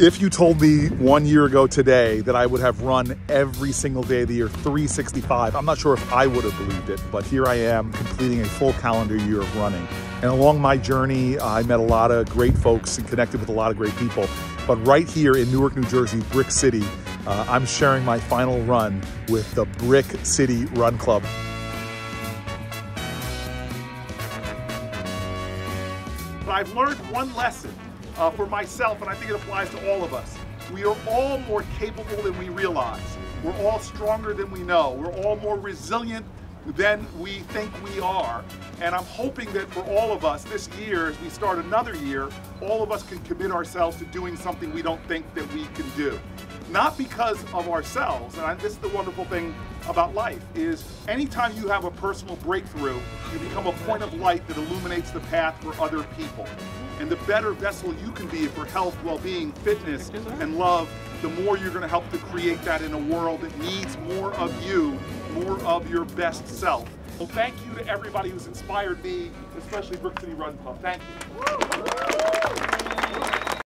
If you told me one year ago today that I would have run every single day of the year 365, I'm not sure if I would have believed it, but here I am completing a full calendar year of running. And along my journey, I met a lot of great folks and connected with a lot of great people. But right here in Newark, New Jersey, Brick City, uh, I'm sharing my final run with the Brick City Run Club. But I've learned one lesson uh, for myself, and I think it applies to all of us. We are all more capable than we realize. We're all stronger than we know. We're all more resilient than we think we are. And I'm hoping that for all of us this year, as we start another year, all of us can commit ourselves to doing something we don't think that we can do. Not because of ourselves, and this is the wonderful thing about life, is anytime you have a personal breakthrough, you become a point of light that illuminates the path for other people and the better vessel you can be for health, well-being, fitness, and love, the more you're going to help to create that in a world that needs more of you, more of your best self. Well, thank you to everybody who's inspired me, especially Brick City Run Club. Thank you.